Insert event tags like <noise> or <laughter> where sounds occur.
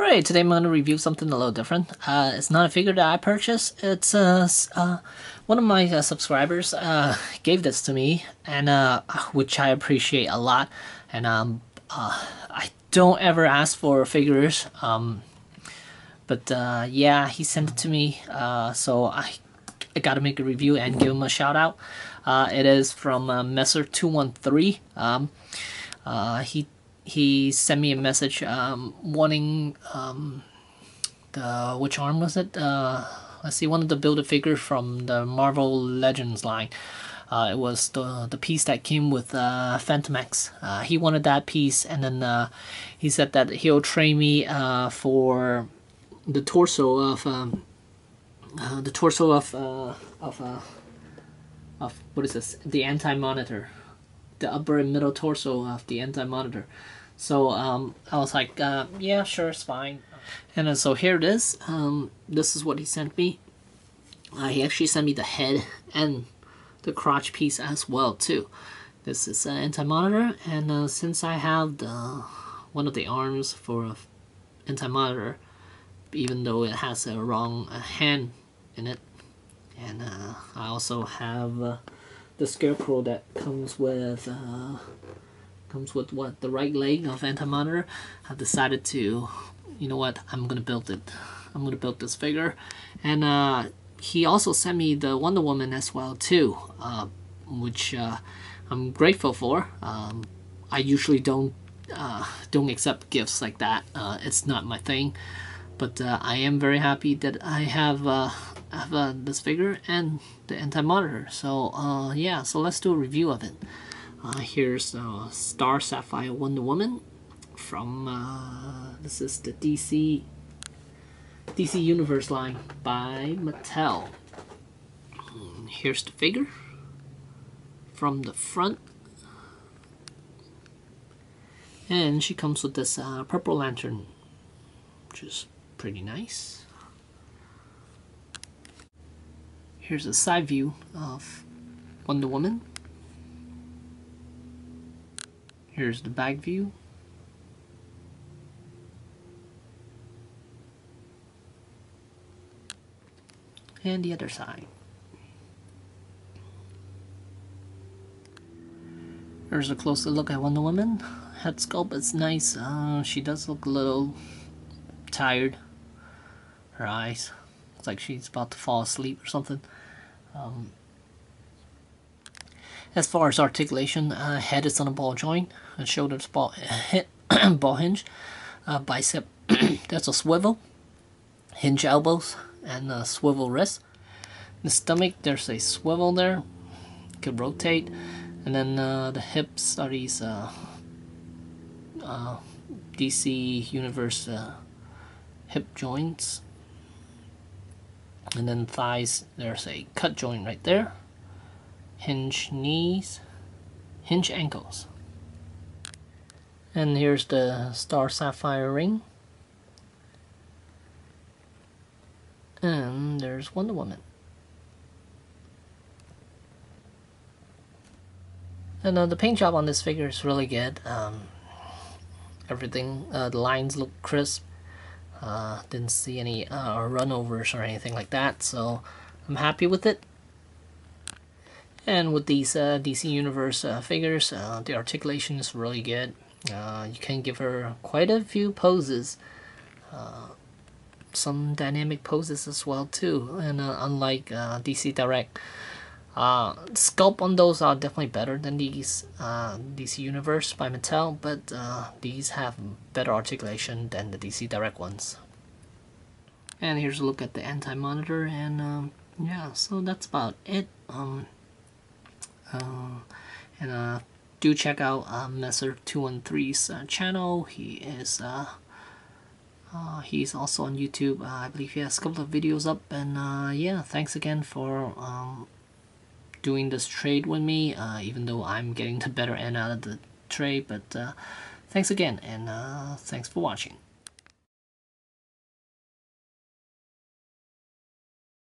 Alright, today I'm going to review something a little different. Uh, it's not a figure that I purchased. It's uh, uh one of my uh, subscribers uh, gave this to me, and uh, which I appreciate a lot. And um, uh, I don't ever ask for figures, um, but uh, yeah, he sent it to me, uh, so I, I got to make a review and give him a shout out. Uh, it is from uh, meser213. Um, uh, he he sent me a message um, wanting um, the which arm was it? Uh, let's see, one of the build a figure from the Marvel Legends line. Uh, it was the the piece that came with uh, Fantomex. Uh, he wanted that piece, and then uh, he said that he'll train me uh, for the torso of um, uh, the torso of of of what is this? The anti monitor, the upper and middle torso of the anti monitor. So um, I was like, uh, yeah, sure, it's fine. And then, so here it is. Um, this is what he sent me. Uh, he actually sent me the head and the crotch piece as well too. This is an anti-monitor, and uh, since I have the one of the arms for anti-monitor, even though it has a wrong uh, hand in it, and uh, I also have uh, the scarecrow that comes with comes with what the right leg of anti-monitor i've decided to you know what i'm gonna build it. I'm gonna build this figure. And uh, he also sent me the wonder woman as well too uh, which uh, i'm grateful for. Um, i usually don't uh, don't accept gifts like that. Uh, it's not my thing. But uh, i am very happy that i have have this figure and the anti-monitor. So yeah so let's do a review of it uh, here's uh, Star Sapphire Wonder Woman from uh, this is the DC DC Universe line by Mattel. And here's the figure from the front, and she comes with this uh, purple lantern, which is pretty nice. Here's a side view of Wonder Woman. Here's the back view. And the other side. Here's a closer look at Wonder Woman. Head sculpt is nice. Uh, she does look a little tired. Her eyes. Looks like she's about to fall asleep or something. Um, as far as articulation, uh, head is on a ball joint, and shoulders ball, <coughs> ball hinge, uh, bicep <coughs> that's a swivel, hinge elbows, and a swivel wrist. The stomach, there's a swivel there, could rotate, and then uh, the hips are these uh, uh, DC Universe uh, hip joints, and then thighs, there's a cut joint right there hinge knees, hinge ankles. And here's the star sapphire ring. And there's Wonder Woman. And uh, the paint job on this figure is really good. Um, everything, uh, the lines look crisp. Uh, didn't see any uh, runovers or anything like that, so I'm happy with it. And with these uh, DC Universe uh, figures, uh, the articulation is really good. Uh, you can give her quite a few poses. Uh, some dynamic poses as well too. And uh, unlike DC Direct, sculpt on those are definitely better than these DC Universe by Mattel, but these have better articulation than the DC Direct ones. And here's a look at the anti-monitor and um, yeah, so that's about it. Um, uh, and uh, do check out uh, meser213's uh, channel. He is uh, uh, he's also on YouTube. Uh, I believe he has a couple of videos up. And uh, yeah, thanks again for um, doing this trade with me. Uh, even though I'm getting the better end out of the trade, but uh, thanks again, and uh, thanks for watching.